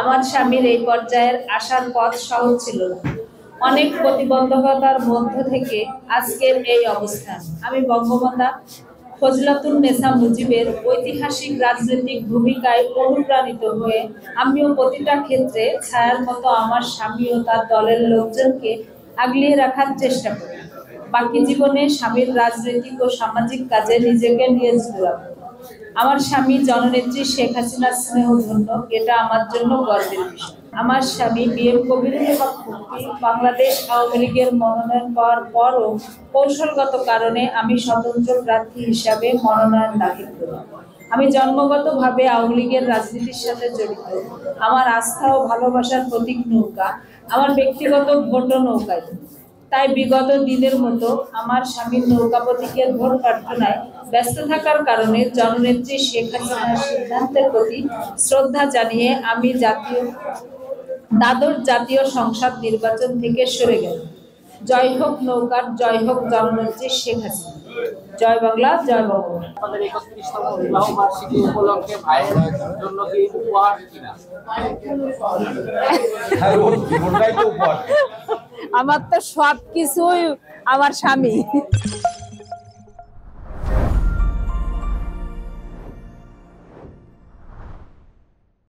আমার স্বামীর এই পর্যায়ের আসার পথ সহজ ছিল না। অনেক প্রতিবন্ধকতার মধ্য থেকে আজকের এই অবস্থান। আমি বঙ্গমাতা ফজলাতুল নেসা মুজিবের ঐতিহাসিক রাজনৈতিক ভূমিকায় অনুপ্রাণিত হয়ে আমিও প্রতিটা ক্ষেত্রে ছায়ার মতো আমার স্বামী ও তার দলের লোকজনকে আগলিয়ে রাখার চেষ্টা করি। বাকি জীবনে স্বামীর রাজনৈতিক ও সামাজিক কাজে নিজেকে নিয়ে রাখব আমার স্বামী জননেত্রী শেখ হাসিনার স্নেহ ধন্য এটা আমার জন্য গর্বের আমার স্বামী বিএম কবিরুল হক মুক্তি বাংলাদেশ আওয়ামী লীগের মনোনয়ন পাওয়ার পরও কৌশলগত কারণে আমি স্বতন্ত্র প্রার্থী হিসাবে মনোনয়ন দাখিল করি। আমি জন্মগতভাবে আওয়ামী লীগের রাজনীতির সাথে জড়িত। আমার আস্থা ও ভালোবাসার প্রতীক নৌকা, আমার ব্যক্তিগত ভোটও নৌকায়। তাই বিগত দিনের মতো আমার স্বামীর নৌকা প্রতীকের ভোট প্রার্থনায় ব্যস্ত থাকার কারণে জননেত্রী শেখ হাসিনার সিদ্ধান্তের প্রতি শ্রদ্ধা জানিয়ে আমি জাতীয় দাদর জাতীয় সংসদ নির্বাচন থেকে সরে গেল জয় হোক নৌকার জয় হোক জননেত্রী শেখ হাসিনা। জয় বাংলা জয় বঙ্গবন্ধু। আমাদের একত্রিশতম বিবাহ বার্ষিকী উপলক্ষে ভাইয়ের জন্য কি উপহার কিনা? আমার তো সব কিছুই আমার স্বামী।